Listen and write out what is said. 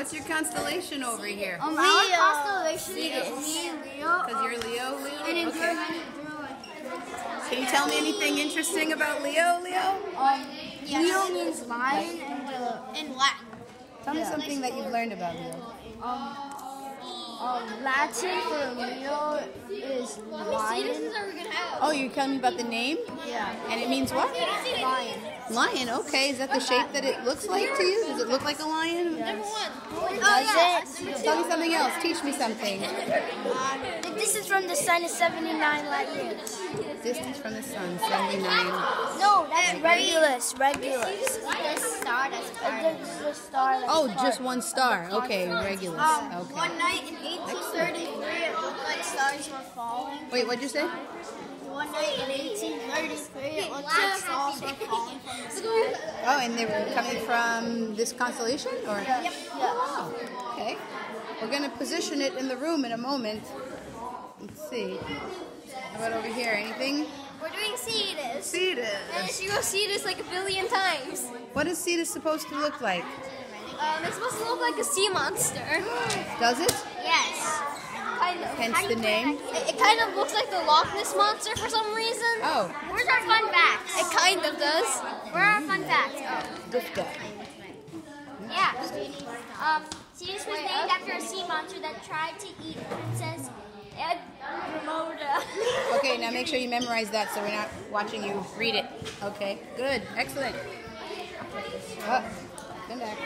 what's your constellation over here? Um, Leo. our constellation is Leo. me, Leo. Because you're Leo, Leo? And in Okay. German, German. Can you tell me anything interesting about Leo, Leo? Um, Leo means lion and the In Latin. Tell me something that you've learned about Leo. um, um, Latin for Leo is lion. are we gonna have? Oh, you're telling me about the name? Yeah, And it means what? lion. Lion, okay. Is that the shape that it looks like to you? Does it look like a lion? Number one. Does it? Tell me something else. Teach me something. The distance from the sun is 79 light years. Distance from the sun, 79. No, that's Regulus. Regulus. The star that's It's the star. Oh, part. just one star. Okay, Regulus. Um, Okay. One night in 1833, it looked like stars were falling. Wait, what'd you say? One night in 1833, it looked like stars were falling from the sky. Oh, and they were coming from this constellation? Or? Yep. Oh, okay. We're going to position it in the room in a moment. Let's see. How about over here? Anything? We're doing Cetus. Cetus. And you go Cetus like a billion times. What is Cetus supposed to look like? Um, it's supposed to look like a sea monster. Does it? Yes. Kind of. Hence the name? It, it kind of looks like the Loch Ness monster for some reason. Oh, Where's our fun facts? It kind of does. Where are our fun facts? Oh. Dufta. Yeah. Um, Cetus was named after a sea monster that tried to eat Princess Edremoda. Okay, now make sure you memorize that so we're not watching you read it. Okay, good. Excellent. Oh, come back.